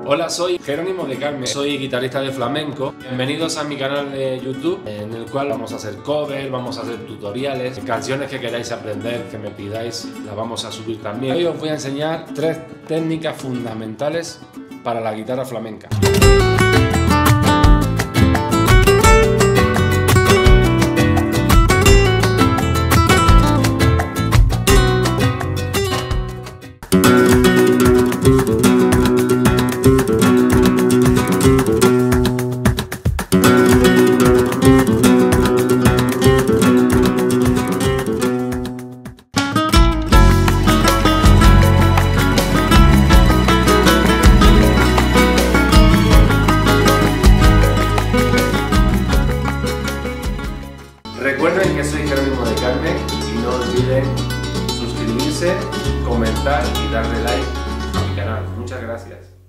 Hola, soy Jerónimo de Carmen, soy guitarrista de flamenco. Bienvenidos a mi canal de YouTube, en el cual vamos a hacer covers, vamos a hacer tutoriales, canciones que queráis aprender, que me pidáis, las vamos a subir también. Hoy os voy a enseñar tres técnicas fundamentales para la guitarra flamenca. Recuerden que soy Jerónimo de Carmen y no olviden suscribirse, comentar y darle like a mi canal. Muchas gracias.